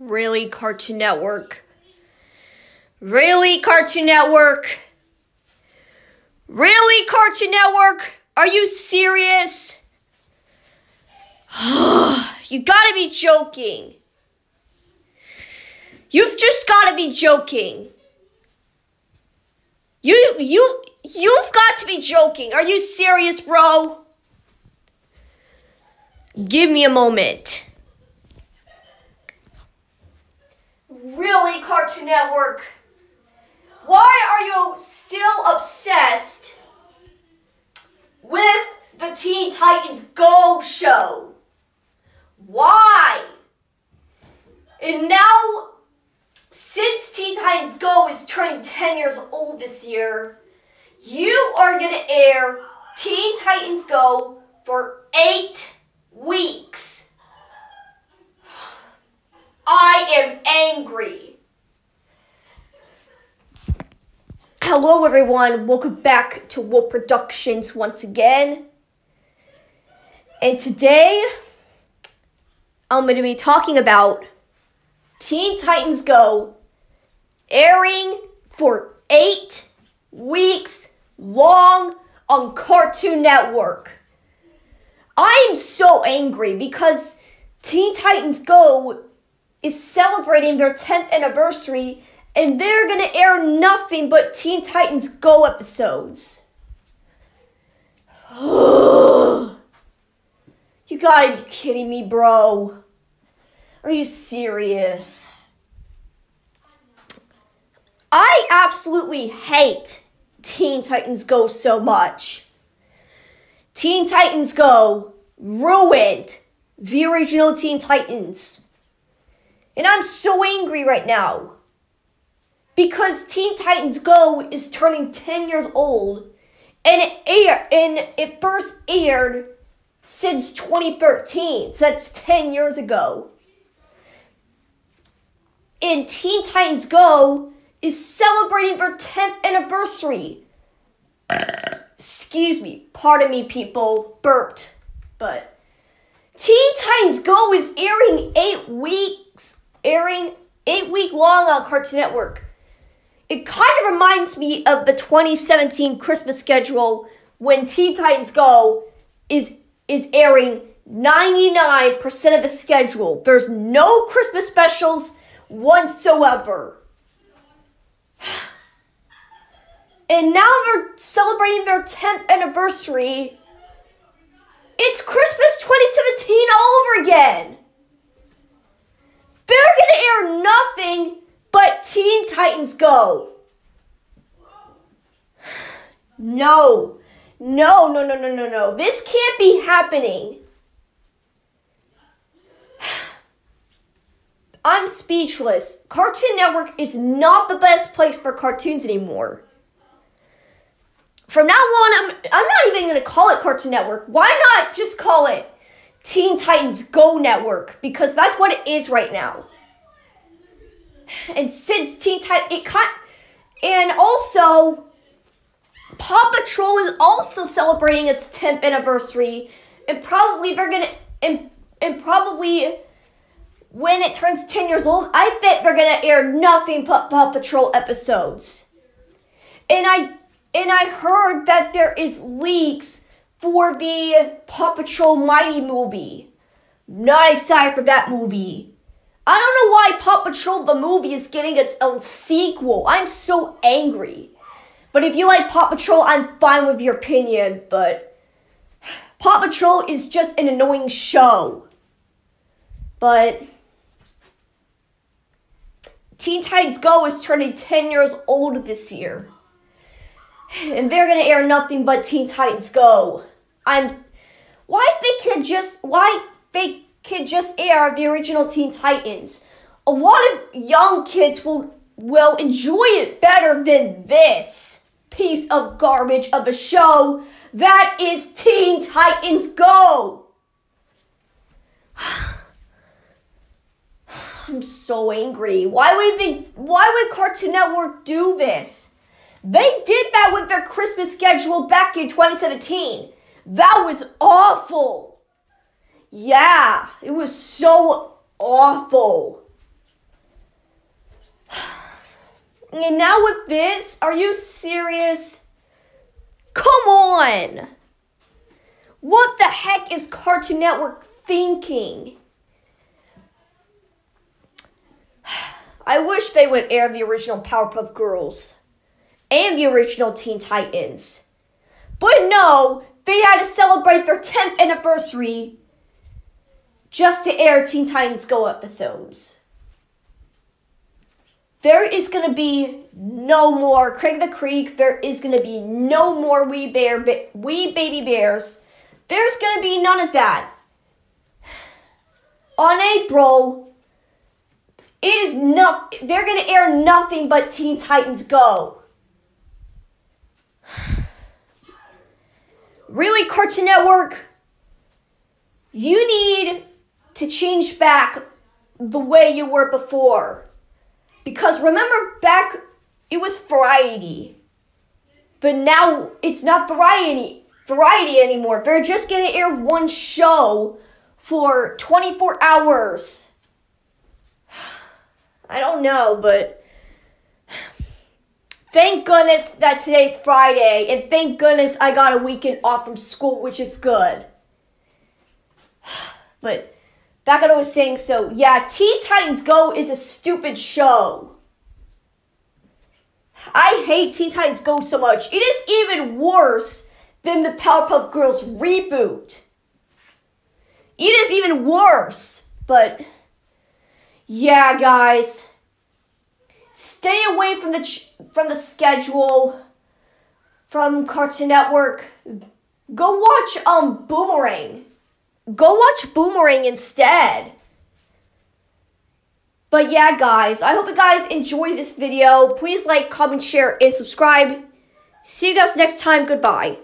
Really, Cartoon Network? Really, Cartoon Network? Really, Cartoon Network? Are you serious? you gotta be joking. You've just gotta be joking. You, you, you've got to be joking. Are you serious, bro? Give me a moment. Really, Cartoon Network? Why are you still obsessed with the Teen Titans Go show? Why? And now, since Teen Titans Go is turning 10 years old this year, you are going to air Teen Titans Go for eight weeks. I am angry. Hello, everyone. Welcome back to Wolf Productions once again. And today, I'm going to be talking about Teen Titans Go airing for eight weeks long on Cartoon Network. I am so angry because Teen Titans Go is celebrating their 10th anniversary and they're going to air nothing but Teen Titans Go episodes. you gotta be kidding me, bro. Are you serious? I absolutely hate Teen Titans Go so much. Teen Titans Go ruined the original Teen Titans. And I'm so angry right now. Because Teen Titans Go is turning 10 years old and it aired and it first aired since 2013. So that's 10 years ago. And Teen Titans Go is celebrating their 10th anniversary. Excuse me, pardon me, people, burped. But Teen Titans Go is airing eight weeks, airing eight week long on Cartoon Network. It kind of reminds me of the 2017 Christmas schedule when Teen Titans Go is is airing 99% of the schedule. There's no Christmas specials whatsoever. And now they're celebrating their 10th anniversary. It's Christmas 2017 all over again. They're gonna air nothing but Teen Titans Go. No, no, no, no, no, no, no. This can't be happening. I'm speechless. Cartoon Network is not the best place for cartoons anymore. From now on, I'm, I'm not even going to call it Cartoon Network. Why not just call it Teen Titans Go Network? Because that's what it is right now. And since Teen Titans, it cut, and also, Paw Patrol is also celebrating its 10th anniversary, and probably they're gonna, and, and probably when it turns 10 years old, I bet they're gonna air nothing but Paw Patrol episodes. And I and I heard that there is leaks for the Paw Patrol Mighty movie. Not excited for that movie. I don't know why Paw Patrol the movie is getting its own sequel. I'm so angry. But if you like Paw Patrol, I'm fine with your opinion, but Paw Patrol is just an annoying show. But Teen Titans Go is turning 10 years old this year and they're gonna air nothing but Teen Titans Go. I'm why they could just why they could just air the original Teen Titans. A lot of young kids will will enjoy it better than this piece of garbage of a show that is Teen Titans Go. I'm so angry. Why would they why would Cartoon Network do this? They did that with their Christmas schedule back in 2017. That was awful. Yeah, it was so awful. And now with this, are you serious? Come on! What the heck is Cartoon Network thinking? I wish they would air the original Powerpuff Girls and the original Teen Titans. But no, they had to celebrate their 10th anniversary just to air Teen Titans Go episodes. There is going to be no more Craig the Creek. There is going to be no more We Bare, We Baby Bears. There's going to be none of that. On April, it is not. They're going to air nothing but Teen Titans Go. Really, Cartoon Network? You need to change back the way you were before. Because remember back it was variety. But now it's not variety variety anymore. They're just gonna air one show for 24 hours. I don't know, but thank goodness that today's Friday, and thank goodness I got a weekend off from school, which is good. But back what I was saying, so yeah, Teen Titans Go is a stupid show. I hate Teen Titans Go so much. It is even worse than the Powerpuff Girls reboot. It is even worse. But yeah, guys, stay away from the ch- from the schedule from Cartoon Network. Go watch um Boomerang. Go watch Boomerang instead. But yeah, guys, I hope you guys enjoyed this video. Please like, comment, share, and subscribe. See you guys next time. Goodbye.